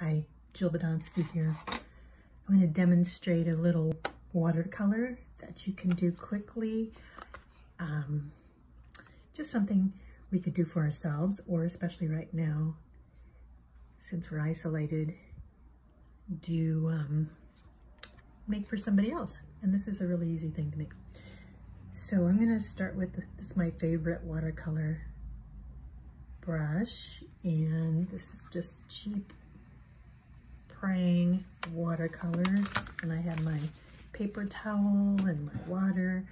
Hi, Jill Badonsky here. I'm going to demonstrate a little watercolor that you can do quickly. Um, just something we could do for ourselves or especially right now since we're isolated do um, make for somebody else. And this is a really easy thing to make. So I'm going to start with, this is my favorite watercolor brush and this is just cheap Prang watercolors and I have my paper towel and my water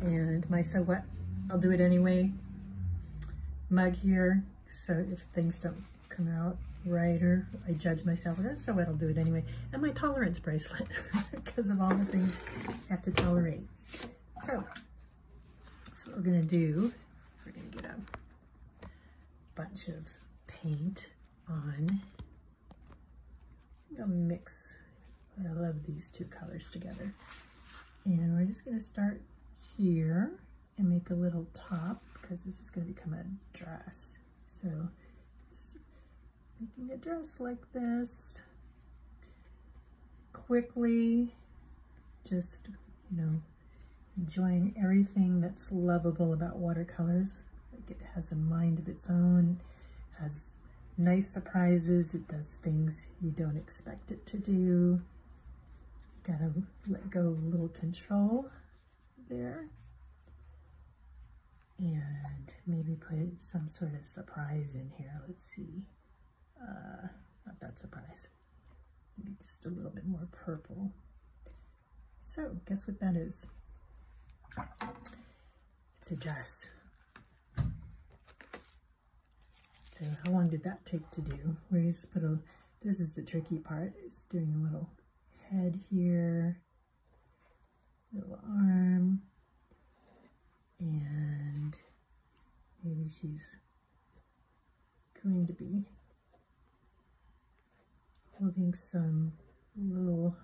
and my So What, I'll do it anyway, mug here. So if things don't come out right or I judge myself, that's So What, I'll do it anyway. And my tolerance bracelet because of all the things I have to tolerate. So what we're gonna do. We're gonna get a bunch of paint on I'll mix, I love these two colors together. And we're just gonna start here and make a little top because this is gonna become a dress. So making a dress like this quickly, just, you know, enjoying everything that's lovable about watercolors. Like it has a mind of its own, has nice surprises. It does things you don't expect it to do. Gotta let go a little control there. And maybe put some sort of surprise in here. Let's see. Uh, not that surprise. Maybe just a little bit more purple. So guess what that is? It's a dress. So how long did that take to do? We just put a, this is the tricky part, is doing a little head here, little arm, and maybe she's going to be holding some little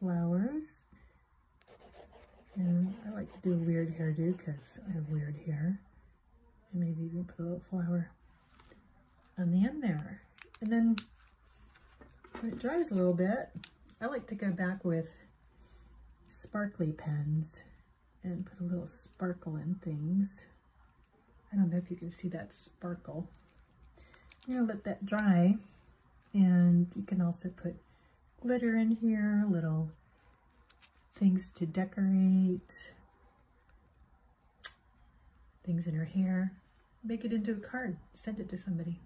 flowers. And I like to do a weird hairdo because I have weird hair. And maybe even put a little flower on the end there. And then when it dries a little bit, I like to go back with sparkly pens and put a little sparkle in things. I don't know if you can see that sparkle. I'm gonna let that dry and you can also put glitter in here, little things to decorate, things in her hair. Make it into a card, send it to somebody.